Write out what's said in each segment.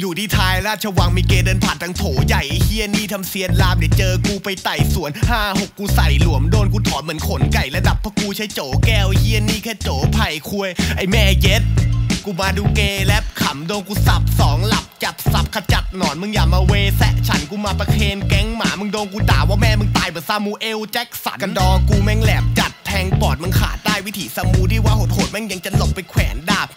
อยู่ที่ท้ายราชวังมีเกเดินผ่านทางโถใหญ่เฮียนี่ทำเซียนลามเดี๋ยวเจอกูไปไต่สวนห้าหกกูใส่หลวมโดนกูถอนเหมือนขนไก่ระดับพะกูใช้โจแก้วเฮียนี่แค่โจไผ่คุยไอแม่เย็ดกูมาดูเกย์แลบขำโดนกูสับสองหลับจับสับขจัดหนอนมึงอย่ามาเวแซะฉันกูมาประเคนแก๊งหมามึงโดนกูด่าว่าแม่มึงตายเหมือนซามูเอลแจ็คสันกันดอกูแม่งแหลมจัดแทงปอดมึงขาดได้วิถีสมูที่ว่าโหดๆแม่งยังจะหลบไปแขวนดาบ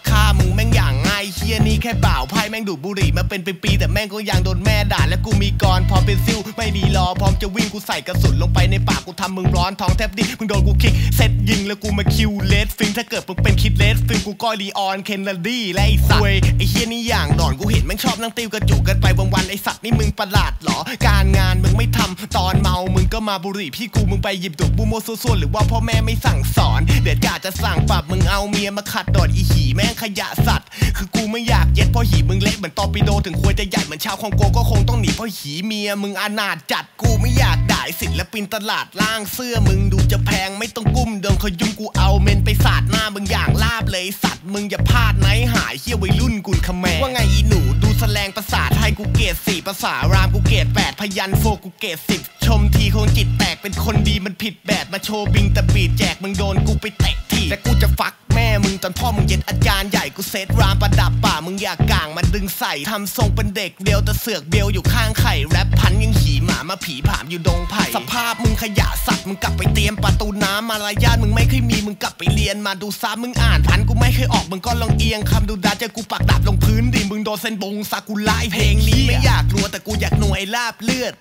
แค่บ่าวไพ่แม่งดูดบุหรี่มาเป็นปีๆแต่แม่งก็ยังโดนแม่ด่าและกูมีกรพร้อมเป็นซิลไม่มีรอพร้อมจะวิ่งกูใส่กระสุนลงไปในปากกูทำมึงร้อนท้องแทบดิมึงโดนกูคิกเซตยิงแล้วกูมาคิวเลสฟิงถ้าเกิดมึงเป็นคิดเลสฟิงกูก็ลีออนเคนเนดีและไอ้สัตว์เว้ยไอ้เฮียนี่อย่างดอนกูเห็นแม่งชอบนั่งติวกระจุกกันไปวันๆไอ้สัตว์นี่มึงประหลาดเหรอ การงานมึงไม่ทำตอนเมามึงก็มาบุหรี่พี่กูมึงไปหยิบดุกบูโมโซโซหรือว่าพ่อแม่ไม่สั่งสอน เด็ดกาจะสั่งปรับมึงเอาเมียมาขัดดอดอีหีแม่งขยะสัตว์ คือกูไม่อยากเย็ดเพราะหีมึงเละเหมือนตอปิโดถึงควรจะใหญ่เหมือนชาวคองโกก็คงต้องหนีเพราะหีเมียมึงอนาถจัดกูไม่อยากด่าไอ้ศิลปินตลาดล่างเสื้อมึงดูจะแพงไม่ต้องกุ้มเดินขยุ่มกูเอาเมนไปสาดหน้ามึงอย่างลาบเลยสัตว์มึงอย่าพลาดไหนหายเฮียวัยรุ่นกุนขแมว่าไงอีหนูดูแสลงภาษาไทยกูเกรดสี่ภาษารามกูเกรดแปดพยันโฟกูเกรดสิบ ชมทีคงจิตแตกเป็นคนดีมันผิดแบบมาโชว์บิงแต่บีดแจกมึงโดนกูไปเตะทีและกูจะฟักแม่มึงตอนพ่อมึงเย็นอาจารย์ใหญ่กูเซตรามประดับป่ามึงอยากกางมันดึงใส่ทำทรงเป็นเด็กเดียวแต่เสือกเบลอยู่ข้างไข่แรปพันยังหีหมามาผีผามอยู่ดงไผ่สภาพมึงขยะสัตว์มึงกลับไปเตรียมประตูน้ำมารยาทมึงไม่เคยมีมึงกลับไปเรียนมาดูซ้ำมึงอ่านพันกูไม่เคยออกมึงก็ลองเอียงคำดูดาเจอกูปักดาบลงพื้นดิมึงโดนเส้นบงซากุไลเพลงนี้ไม่อยากรัวแต่กูอยากหน่วยลาบเลือด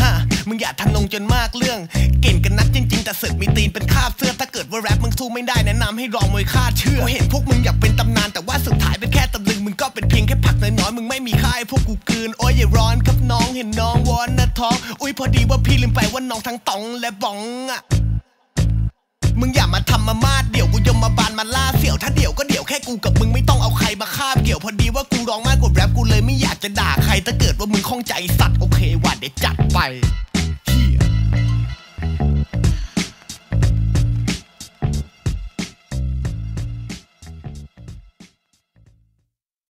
ฮะ มึงอย่าทะนงจนมากเรื่อง เก่งกันนักจริง ๆ แต่สึกมีตีนเป็นคาบเสื้อถ้าเกิดว่าแรปมึงสู้ไม่ได้แนะนำให้ลองมวยคาดเชื่อเห็นพวกมึงอยากเป็นตำนานแต่ว่าสุดท้ายเป็นแค่ตำลึงมึงก็เป็นเพียงแค่ผักน้อยๆมึงไม่มีค่ายพวกกูกลืนโอ้ยอย่าร้อนครับน้องเห็นน้องวอนนะท้องอุ้ยพอดีว่าพี่ลืมไปว่าน้องทั้งตองและบองอะมึงอย่ามาทำมามาดเดี๋ยวกูยมมาบานมาล่าเสี่ยวถ้าเดี๋ยวก็เดี๋ยวแค่กูกับมึงไม่ต้องเอาใครมาคาบเกี่ยวพอดีว่ากูร้องมากกว่าแรปกูเลยไม่อยากจะด่าใครถ้าเกิดว่ามึงข้องใจสัตว์โอเคว่าเดี๋ยวจัดไป